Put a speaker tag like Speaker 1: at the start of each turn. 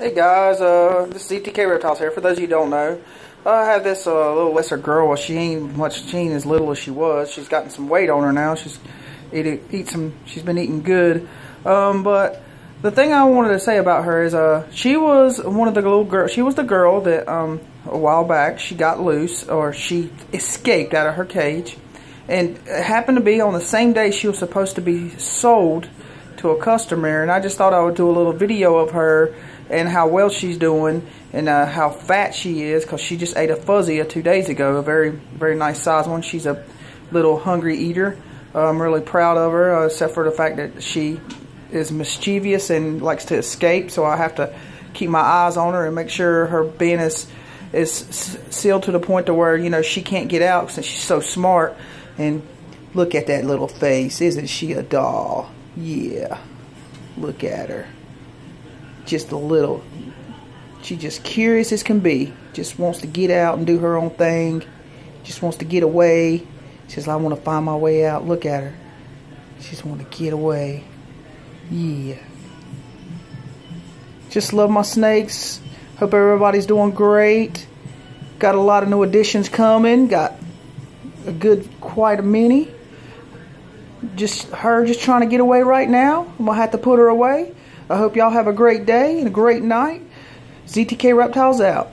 Speaker 1: Hey guys, uh, this is ZTK Reptiles here. For those of you who don't know, I have this uh, little lesser girl. She ain't much, she ain't as little as she was. She's gotten some weight on her now. She's eat, eat some. She's been eating good. Um, but the thing I wanted to say about her is, uh, she was one of the little girls. She was the girl that um, a while back she got loose or she escaped out of her cage, and happened to be on the same day she was supposed to be sold to a customer. And I just thought I would do a little video of her and how well she's doing and uh, how fat she is because she just ate a fuzzy a two days ago, a very, very nice size one. She's a little hungry eater. I'm really proud of her, uh, except for the fact that she is mischievous and likes to escape, so I have to keep my eyes on her and make sure her being is is sealed to the point to where you know she can't get out since she's so smart. And look at that little face, isn't she a doll? Yeah, look at her just a little. She just curious as can be. Just wants to get out and do her own thing. Just wants to get away. She says, I want to find my way out. Look at her. She just want to get away. Yeah. Just love my snakes. Hope everybody's doing great. Got a lot of new additions coming. Got a good, quite a many. Just her just trying to get away right now. I'm going to have to put her away. I hope y'all have a great day and a great night. ZTK Reptiles out.